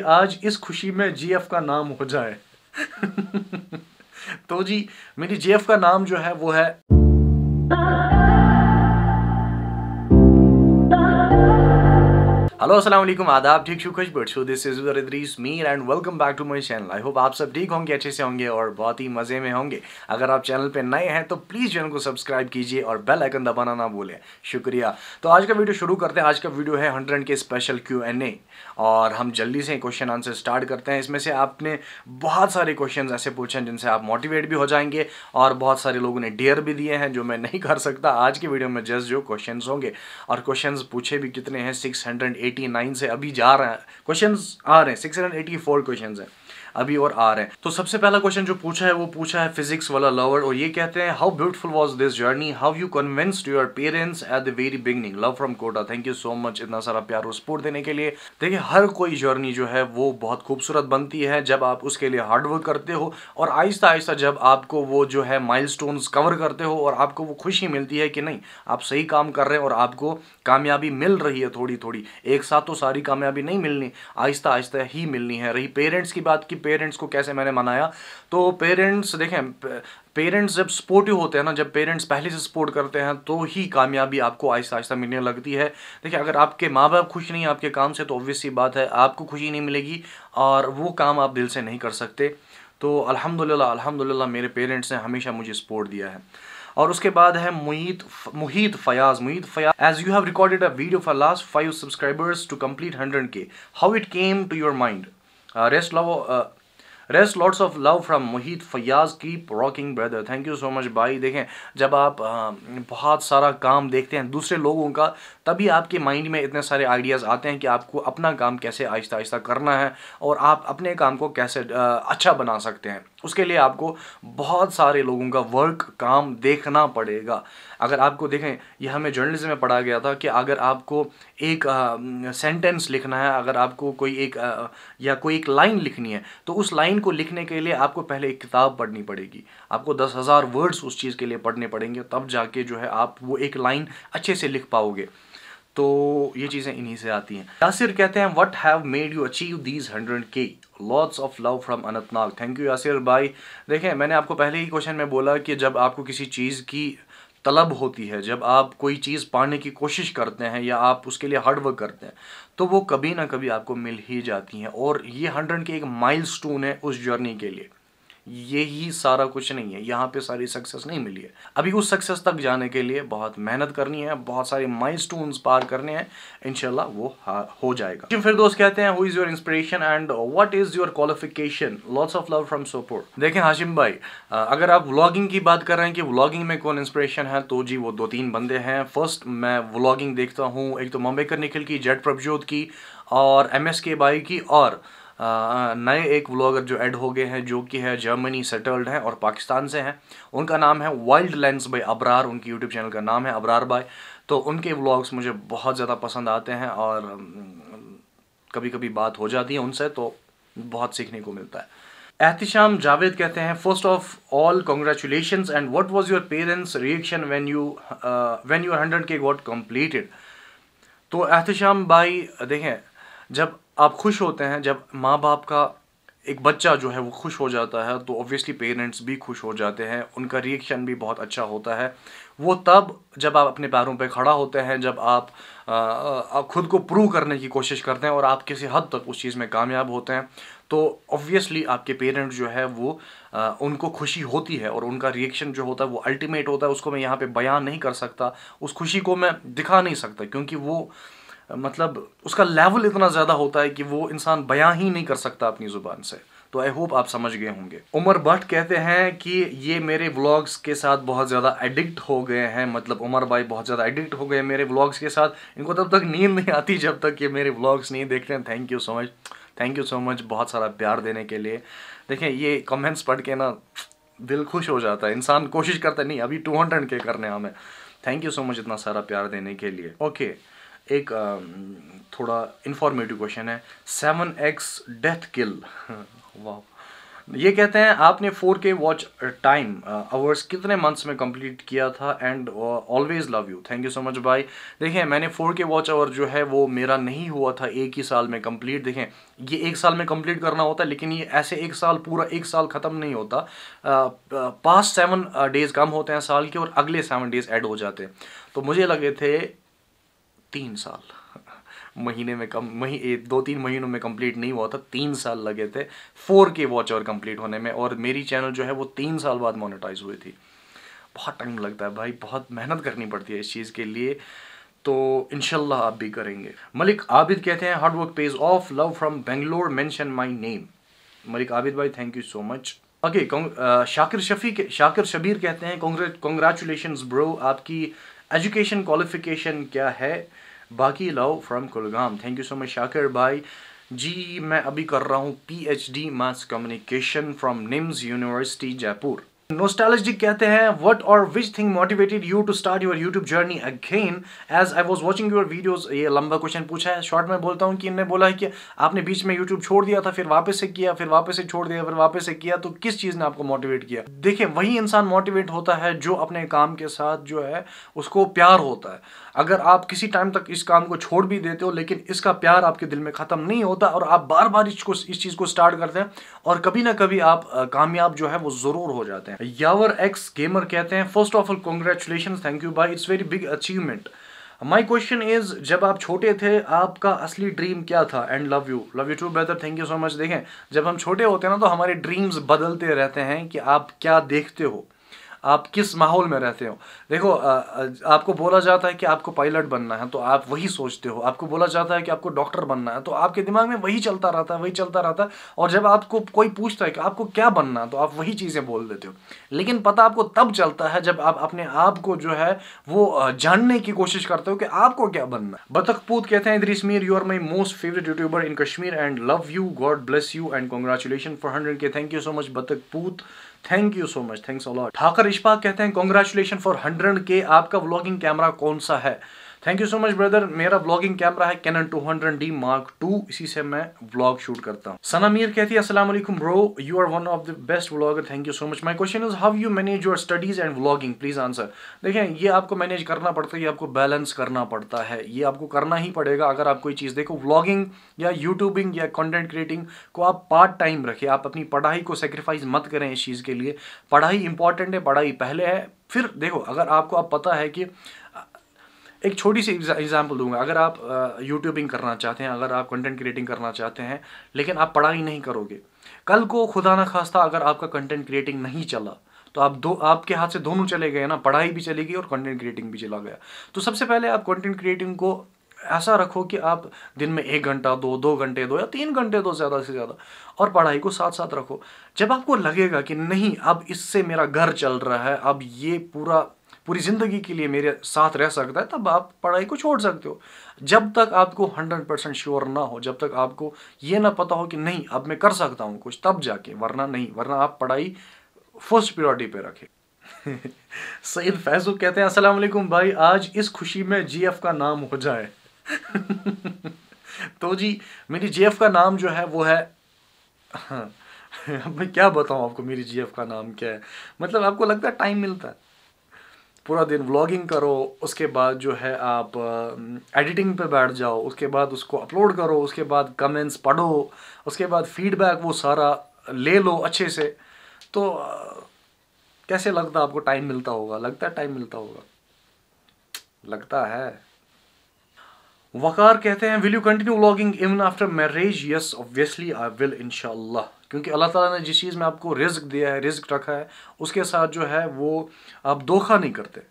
आज इस खुशी में जीएफ का नाम हो जाए। तो जी, मेरी जीएफ का नाम जो है, वो है हेलो अस्सलाम वालेकुम आदाब ठीक शू खुश बट show this is Idrees Mir and welcome back to my channel I hope आप सब ठीक होंगे, अच्छे से होंगे और बहुत ही मज़े में होंगे। अगर आप चैनल पे नए हैं तो प्लीज़ चैनल को सब्सक्राइब कीजिए और बेल आइकन दबाना ना भूलें। शुक्रिया। तो आज का वीडियो शुरू करते हैं। आज का वीडियो है हंड्रेड के स्पेशल क्यू एन ए और हम जल्दी से क्वेश्चन आंसर स्टार्ट करते हैं। इसमें से आपने बहुत सारे क्वेश्चन ऐसे पूछे हैं, जिनसे आप मोटिवेट भी हो जाएँगे और बहुत सारे लोगों ने डेयर भी दिए हैं, जो मैं नहीं कर सकता। आज के वीडियो में जस्ट जो क्वेश्चन होंगे और क्वेश्चन पूछे भी कितने हैं सिक्स एटी नाइन से अभी जा रहे हैं। क्वेश्चन आ रहे हैं। Six hundred eighty four question हैं। अभी और आ रहे हैं। तो सबसे पहला क्वेश्चन जो पूछा है, वो पूछा है फिजिक्स वाला लवर और ये कहते हैं how beautiful was this journey how you convinced your parents at the very beginning love from Kota thank you so much इतना सारा प्यार और सपोर्ट देने के लिए। देखिए, हर कोई जर्नी जो है, वो बहुत खूबसूरत बनती है जब आप उसके लिए हार्डवर्क करते हो और आहिस्ता आहिस्ता जब आपको वो जो है माइल कवर करते हो और आपको वो खुशी मिलती है कि नहीं, आप सही काम कर रहे हैं और आपको कामयाबी मिल रही है थोड़ी थोड़ी एक साथ तो सारी कामयाबी नहीं मिलनी, आहिस्ता आहिस्ता ही मिलनी है। रही पेरेंट्स की बात की पेरेंट्स को कैसे मैंने मनाया? तो पेरेंट्स देखें पेरेंट्स जब सपोर्टिव होते हैं ना, जब पेरेंट्स पहले से सपोर्ट करते हैं तो ही कामयाबी आपको आहिस्ता आहिस्ता मिलने लगती है। देखिए अगर आपके माँ बाप खुश नहीं आपके काम से तो ऑब्वियस सी बात है, आपको खुशी नहीं मिलेगी और वो काम आप दिल से नहीं कर सकते। तो अल्हम्दुलिल्लाह अल्हम्दुलिल्लाह मेरे पेरेंट्स ने हमेशा मुझे सपोर्ट दिया है। और उसके बाद है Muhit Muhit Fayaz Muhit Fayaz. As you have recorded a video for last five subscribers to complete hundred K how it came to your mind rest love rest lots of love from Mohit Fayaz keep rocking brother thank you so much भाई देखें जब आप बहुत सारा काम देखते हैं दूसरे लोगों का तभी आपके माइंड में इतने सारे आइडियाज़ आते हैं कि आपको अपना काम कैसे आहिस्ता आहिस्ता करना है और आप अपने काम को कैसे अच्छा बना सकते हैं उसके लिए आपको बहुत सारे लोगों का वर्क काम देखना पड़ेगा। अगर आपको देखें यह हमें जर्नलिज्म में पढ़ा गया था कि अगर आपको एक सेंटेंस लिखना है अगर आपको कोई एक आ, या कोई एक लाइन लिखनी है तो उस लाइन को लिखने के लिए आपको पहले एक किताब पढ़नी पड़ेगी। आपको दस हज़ार वर्ड्स उस चीज़ के लिए पढ़ने पड़ेंगे तब जाके जो है आप वो एक लाइन अच्छे से लिख पाओगे। तो ये चीज़ें इन्हीं से आती हैं। यासिर कहते हैं what have made you achieve these hundred K lots of love from Anantnag thank you Yasir भाई। देखें मैंने आपको पहले ही क्वेश्चन में बोला कि जब आपको किसी चीज़ की तलब होती है, जब आप कोई चीज़ पाने की कोशिश करते हैं या आप उसके लिए हार्ड वर्क करते हैं तो वो कभी ना कभी आपको मिल ही जाती हैं। और ये हंड्रेड के एक माइल है उस जर्नी के लिए। ये ही सारा कुछ नहीं है। यहाँ पे सारी सक्सेस नहीं मिली है। अभी उस सक्सेस तक जाने के लिए बहुत मेहनत करनी है, बहुत सारे माइलस्टोन्स पार करने हैं। इनशाला वो हो जाएगा। फिर दोस्त कहते हैं who is your inspiration and what is your qualification lots of love from Sopore देखें, हाशिम भाई अगर आप व्लॉगिंग की बात कर रहे हैं कि व्लॉगिंग में कौन इंस्पिरेशन है तो जी, वो दो तीन बंदे हैं। फ़र्स्ट मैं व्लॉगिंग देखता हूँ, एक तो मुंबई निखिल की जेट प्रभजोत की और एम एस के बाई की और नए एक व्लॉगर जो ऐड हो गए हैं, जो कि है जर्मनी सेटल्ड हैं और पाकिस्तान से हैं। उनका नाम है वाइल्ड लेंस बाई अबरार उनकी यूट्यूब चैनल का नाम है अबरार बाई तो उनके व्लॉग्स मुझे बहुत ज़्यादा पसंद आते हैं और कभी कभी बात हो जाती है उनसे तो बहुत सीखने को मिलता है। एहतिशाम जावेद कहते हैं first of all congratulation and what was your parents reaction when you when your hundred K what completed तो एहतिशाम भाई, देखें, जब आप खुश होते हैं जब माँ बाप का एक बच्चा जो है वो खुश हो जाता है तो ऑब्वियसली पेरेंट्स भी खुश हो जाते हैं उनका रिएक्शन भी बहुत अच्छा होता है। वो तब जब आप अपने पैरों पे खड़ा होते हैं जब आप आ, आप खुद को प्रूव करने की कोशिश करते हैं और आप किसी हद तक उस चीज़ में कामयाब होते हैं तो ऑब्वियसली आपके पेरेंट्स जो है वो आ, उनको खुशी होती है और उनका रिएक्शन जो होता है वो अल्टीमेट होता है उसको मैं यहाँ पर बयान नहीं कर सकता उस खुशी को मैं दिखा नहीं सकता क्योंकि वो मतलब उसका लेवल इतना ज़्यादा होता है कि वो इंसान बयां ही नहीं कर सकता अपनी ज़ुबान से। तो आई होप आप समझ गए होंगे। उमर भट्ट कहते हैं कि ये मेरे व्लॉग्स के साथ बहुत ज़्यादा एडिक्ट हो गए हैं। मतलब उमर भाई बहुत ज़्यादा एडिक्ट हो गए मेरे व्लॉग्स के साथ। इनको तब तक नींद नहीं आती जब तक ये मेरे व्लॉग्स नहीं देखते हैं। Thank you so much thank you so much बहुत सारा प्यार देने के लिए। देखें ये कमेंट्स पढ़ के ना दिल खुश हो जाता है। इंसान कोशिश करता है, नहीं, अभी टू हंड्रेड के करने हमें। थैंक यू सो मच इतना सारा प्यार देने के लिए। Okay okay. एक थोड़ा इन्फॉर्मेटिव क्वेश्चन है। सेवन एक्स डेथ किल वाह ये कहते हैं, आपने four K watch time hours कितने मंथ्स में कंप्लीट किया था and always love you thank you so much भाई देखें मैंने फोर के वॉच आवर जो है, वो मेरा नहीं हुआ था एक ही साल में कंप्लीट देखें ये एक साल में कंप्लीट करना होता है, लेकिन ये ऐसे एक साल, पूरा एक साल ख़त्म नहीं होता। पास्ट सेवन डेज़ कम होते हैं साल के और अगले सेवन डेज़ ऐड हो जाते हैं। तो मुझे लगे थे तीन साल। महीने में कम, मही दो, तीन महीनों में कंप्लीट नहीं हुआ था, तीन साल लगे थे फोर के वॉच और कंप्लीट होने में, और मेरी चैनल जो है वो तीन साल बाद मोनेटाइज हुई थी। बहुत टाइम लगता है भाई, बहुत मेहनत करनी पड़ती है इस चीज़ के लिए तो इनशाला आप भी करेंगे। मलिक आबिद कहते हैं hard work pays off love from Bangalore mention my name Malik Abid भाई thank you so much okay Shakir Shafi के, शाकिर शबीर कहते हैं कॉन्ग्रेचुलेशन ब्रो आपकी एजुकेशन क्वालिफिकेशन क्या है? बाकी लाओ from Kulgam. Thank you so much Shakir भाई। जी, मैं अभी कर रहा हूँ P H D mass communication from NIMS university Jaipur. Nostalgic कहते हैं व्हाट और which thing motivated you to start your YouTube journey again as I was watching your videos ये लंबा क्वेश्चन पूछा है। शॉर्ट में बोलता हूँ कि इन्होंने बोला है कि आपने बीच में यूट्यूब छोड़ दिया था, फिर वापस से किया, फिर वापस से छोड़ दिया, फिर वापस से किया तो किस चीज़ ने आपको मोटिवेट किया? देखिए, वही इंसान मोटिवेट होता है जो अपने काम के साथ जो है, उसको प्यार होता है। अगर आप किसी टाइम तक इस काम को छोड़ भी देते हो, लेकिन इसका प्यार आपके दिल में ख़त्म नहीं होता और आप बार बार इसको इस चीज़ को स्टार्ट करते हैं, और कभी ना कभी आप कामयाब जो है, वो ज़रूर हो जाते हैं। यावर एक्स गेमर कहते हैं first of all congratulation thank you by it's very big achievement my question is जब आप छोटे थे, आपका असली ड्रीम क्या था? And love you love you too better thank you so much देखें, जब हम छोटे होते हैं ना तो हमारे ड्रीम्स बदलते रहते हैं कि आप क्या देखते हो। आप किस माहौल में रहते हो? देखो आपको बोला जाता है कि आपको पायलट बनना है तो आप वही सोचते हो। आपको बोला जाता है कि आपको डॉक्टर बनना है तो आपके दिमाग में वही चलता रहता है, वही चलता रहता है, और जब आपको कोई पूछता है कि आपको क्या बनना है तो आप वही चीज़ें बोल देते हो। लेकिन पता आपको तब चलता है जब आप अपने आप को जो है, वो जानने की कोशिश करते हो कि आपको क्या बनना है। बतखपूत कहते हैं, Idrees Mir you are my most favourite YouTuber in Kashmir and love you God bless you and congratulation for hundred K thank you so much बतख पूत. Thank you so much thanks a lot Thakar Ishfaq कहते हैं congratulation for hundred के आपका vlogging camera कौन सा है? Thank you so much brother मेरा ब्लॉगिंग कैमरा है कैनन 200D मार्क टू इसी से मैं व्लॉग शूट करता हूँ। सना मीर कहती है वालेकुम bro you are one of the best vlogger thank you so much my question is how you manage your studies and vlogging please answer देखें, ये आपको मैनेज करना पड़ता है, ये आपको बैलेंस करना पड़ता है। ये आपको करना ही पड़ेगा अगर आप कोई चीज़, देखो व्लॉगिंग या यूट्यूबिंग या कॉन्टेंट क्रिएटिंग को आप पार्ट टाइम रखें। आप अपनी पढ़ाई को सेक्रीफाइस मत करें इस चीज़ के लिए। पढ़ाई इंपॉर्टेंट है, पढ़ाई पहले है। फिर देखो, अगर आपको अब पता है कि एक छोटी सी एग्ज़ाम्पल दूँगा। अगर आप यूट्यूबिंग करना चाहते हैं, अगर आप कंटेंट क्रिएटिंग करना चाहते हैं, लेकिन आप पढ़ाई नहीं करोगे, कल को खुदा ना खास्ता अगर आपका कंटेंट क्रिएटिंग नहीं चला तो आप दो, आपके हाथ से दोनों चले गए ना, पढ़ाई भी चली गई और कंटेंट क्रिएटिंग भी चला गया। तो सबसे पहले आप कंटेंट क्रिएटिंग को ऐसा रखो कि आप दिन में एक घंटा, दो दो घंटे दो या तीन घंटे दो ज़्यादा से ज़्यादा, और पढ़ाई को साथ साथ रखो। जब आपको लगेगा कि नहीं, अब इससे मेरा घर चल रहा है, अब ये पूरा पूरी ज़िंदगी के लिए मेरे साथ रह सकता है, तब आप पढ़ाई को छोड़ सकते हो। जब तक आपको हंड्रेड परसेंट श्योर ना हो, जब तक आपको ये ना पता हो कि नहीं, अब मैं कर सकता हूँ कुछ, तब जाके, वरना नहीं, वरना आप पढ़ाई फ़र्स्ट प्योरिटी पे रखें। सईद फैजू कहते हैं वालेकुम भाई, आज इस खुशी में जीएफ का नाम हो जाए। तो जी, मेरी जीएफ का नाम जो है, वो है अब मैं क्या बताऊँ आपको, मेरी जीएफ का नाम क्या है? मतलब आपको लगता है टाइम मिलता है। पूरा दिन व्लॉगिंग करो, उसके बाद जो है आप एडिटिंग पे बैठ जाओ, उसके बाद उसको अपलोड करो, उसके बाद कमेंट्स पढ़ो, उसके बाद फीडबैक वो सारा ले लो अच्छे से। तो कैसे लगता आपको टाइम मिलता होगा? लगता है टाइम मिलता होगा? लगता है। वकार कहते हैं will you continue vlogging even after marriage yes obviously I will इनशाला क्योंकि अल्लाह ताला ने जिस चीज़ में आपको रिज्क दिया है, रिज्क रखा है, उसके साथ जो है वो आप धोखा नहीं करते।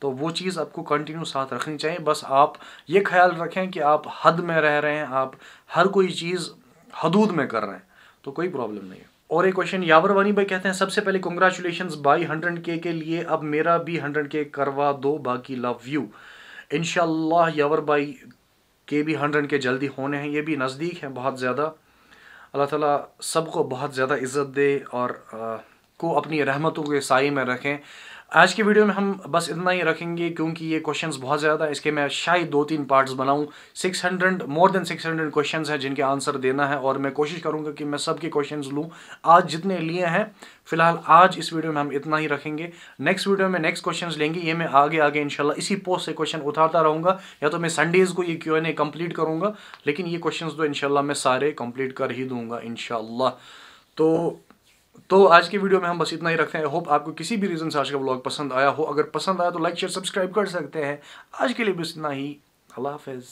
तो वो चीज़ आपको कंटिन्यू साथ रखनी चाहिए। बस आप ये ख्याल रखें कि आप हद में रह रहे हैं, आप हर कोई चीज़ हदूद में कर रहे हैं तो कोई प्रॉब्लम नहीं है। और एक क्वेश्चन यावर वानी भाई कहते हैं, सबसे पहले कॉन्ग्रेचुलेशन बाई हंड्रेड के के लिए, अब मेरा भी हंड्रेड के करवा दो, बाकी लव यू इनशाला यावर भाई के भी हंड्रेड के जल्दी होने हैं, ये भी नज़दीक हैं बहुत ज़्यादा। अल्लाह ताला सबको बहुत ज़्यादा इज़्ज़त दे और आ, को अपनी रहमतों के साय में रखें। आज की वीडियो में हम बस इतना ही रखेंगे, क्योंकि ये क्वेश्चंस बहुत ज़्यादा है। इसके मैं शायद दो तीन पार्ट्स बनाऊँ 600 मोर देन 600 क्वेश्चंस हैं जिनके आंसर देना है, और मैं कोशिश करूँगा कि मैं सबके क्वेश्चंस लूँ। आज जितने लिए हैं, फ़िलहाल आज इस वीडियो में हम इतना ही रखेंगे। नेक्स्ट वीडियो में नेक्स्ट क्वेश्चन लेंगे, ये मैं आगे आगे इनशाला इसी पोस्ट से क्वेश्चन उतारता रहूँगा। या तो मैं संडेज़ को ये क्यों एन ए कंप्लीट करूँगा, लेकिन ये क्वेश्चन तो इनशाला मैं सारे कंप्लीट कर ही दूँगा इनशाला तो तो आज के वीडियो में हम बस इतना ही रखते हैं। होप आपको किसी भी रीज़न से आज का ब्लॉग पसंद आया हो। अगर पसंद आया तो लाइक शेयर सब्सक्राइब कर सकते हैं। आज के लिए बस इतना ही। अल्लाह हाफिज़।